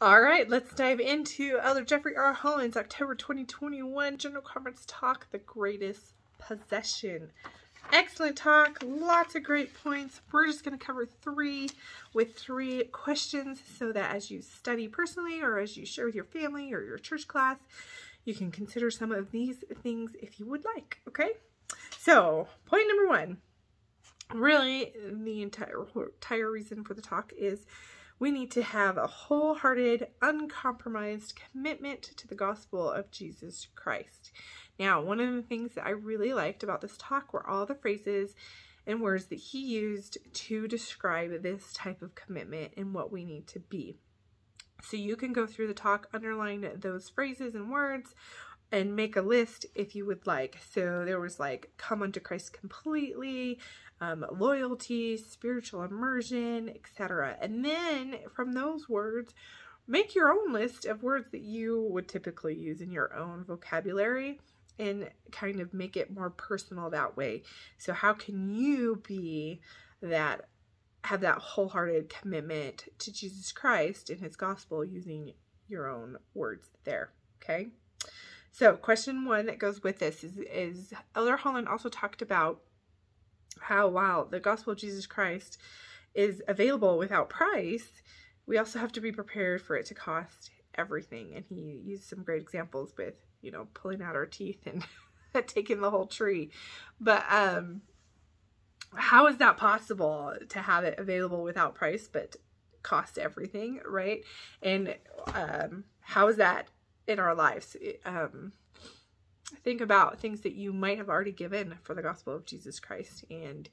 All right, let's dive into Elder Jeffrey R. Holland's October 2021 General Conference talk, The Greatest Possession. Excellent talk, lots of great points. We're just going to cover three with three questions so that as you study personally or as you share with your family or your church class, you can consider some of these things if you would like, okay? So, point number one, really the entire, entire reason for the talk is we need to have a wholehearted, uncompromised commitment to the gospel of Jesus Christ. Now, one of the things that I really liked about this talk were all the phrases and words that he used to describe this type of commitment and what we need to be. So you can go through the talk, underline those phrases and words, and make a list if you would like. So there was like, come unto Christ completely, um, loyalty, spiritual immersion, etc. And then from those words, make your own list of words that you would typically use in your own vocabulary and kind of make it more personal that way. So how can you be that have that wholehearted commitment to Jesus Christ and his gospel using your own words there, okay? So question one that goes with this is, is Elder Holland also talked about how while the gospel of Jesus Christ is available without price, we also have to be prepared for it to cost everything. And he used some great examples with, you know, pulling out our teeth and taking the whole tree. But um how is that possible to have it available without price but cost everything, right? And um how is that in our lives? Um think about things that you might have already given for the gospel of Jesus Christ and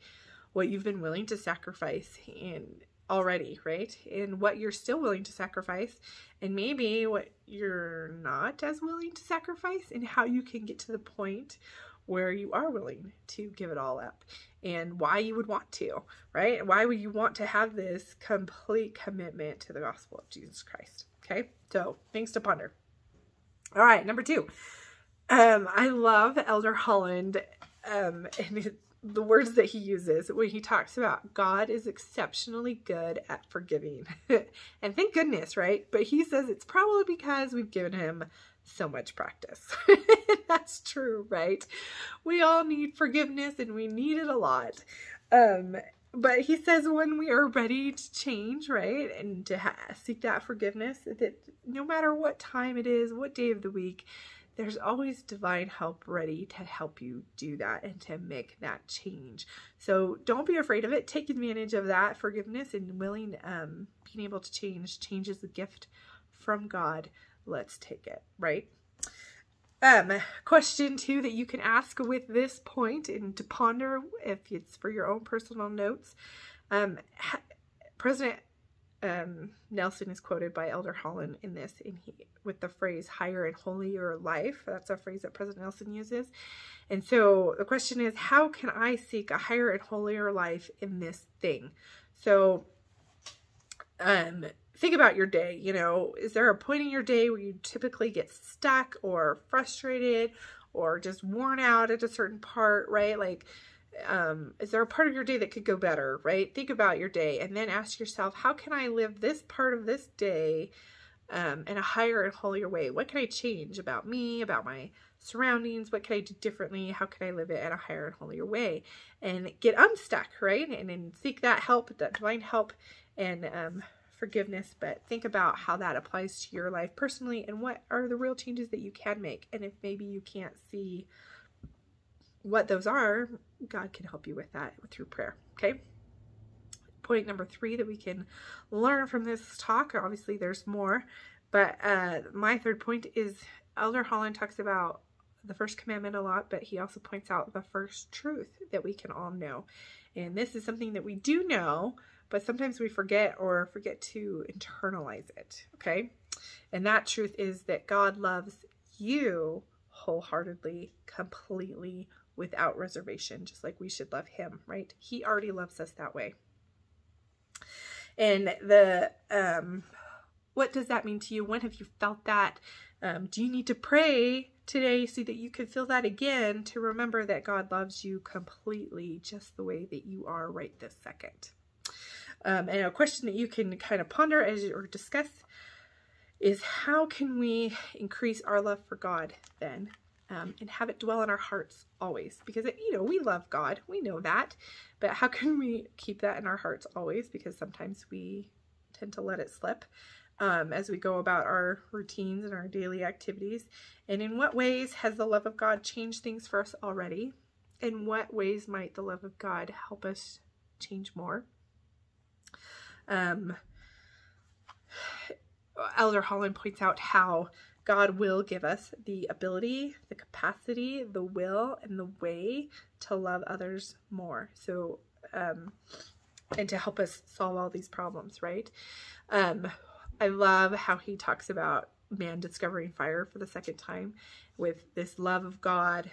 what you've been willing to sacrifice and already, right? And what you're still willing to sacrifice and maybe what you're not as willing to sacrifice and how you can get to the point where you are willing to give it all up and why you would want to, right? Why would you want to have this complete commitment to the gospel of Jesus Christ? Okay, so things to ponder. All right, number two, um, I love Elder Holland um, and the words that he uses when he talks about God is exceptionally good at forgiving. and thank goodness, right? But he says it's probably because we've given him so much practice. That's true, right? We all need forgiveness and we need it a lot. Um, but he says when we are ready to change, right, and to seek that forgiveness, that no matter what time it is, what day of the week, there's always divine help ready to help you do that and to make that change. So don't be afraid of it. Take advantage of that forgiveness and willing, um, being able to change. Change is a gift from God. Let's take it, right? Um, question two that you can ask with this point and to ponder if it's for your own personal notes. Um, President um, Nelson is quoted by Elder Holland in this, in he, with the phrase higher and holier life. That's a phrase that President Nelson uses. And so the question is, how can I seek a higher and holier life in this thing? So um, think about your day. You know, is there a point in your day where you typically get stuck or frustrated or just worn out at a certain part, right? Like, um, is there a part of your day that could go better, right? Think about your day and then ask yourself, how can I live this part of this day um, in a higher and holier way? What can I change about me, about my surroundings? What can I do differently? How can I live it in a higher and holier way? And get unstuck, right? And then seek that help, that divine help and um, forgiveness. But think about how that applies to your life personally and what are the real changes that you can make. And if maybe you can't see what those are, God can help you with that through prayer. Okay. Point number three that we can learn from this talk, obviously there's more, but uh, my third point is Elder Holland talks about the first commandment a lot, but he also points out the first truth that we can all know. And this is something that we do know, but sometimes we forget or forget to internalize it, okay? And that truth is that God loves you wholeheartedly, completely, without reservation, just like we should love him, right? He already loves us that way. And the, um, what does that mean to you? When have you felt that? Um, do you need to pray today so that you can feel that again to remember that God loves you completely just the way that you are right this second? Um, and a question that you can kind of ponder as or discuss is how can we increase our love for God then um, and have it dwell in our hearts always? Because, it, you know, we love God, we know that, but how can we keep that in our hearts always? Because sometimes we tend to let it slip. Um, as we go about our routines and our daily activities. And in what ways has the love of God changed things for us already? In what ways might the love of God help us change more? Um, Elder Holland points out how God will give us the ability, the capacity, the will, and the way to love others more. So, um, and to help us solve all these problems, right? Um, I love how he talks about man discovering fire for the second time with this love of God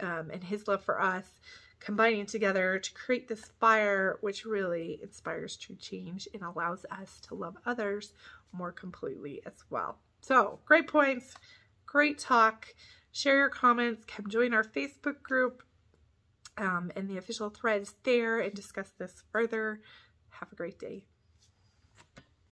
um, and his love for us combining together to create this fire, which really inspires true change and allows us to love others more completely as well. So, great points, great talk. Share your comments, come join our Facebook group um, and the official threads there and discuss this further. Have a great day.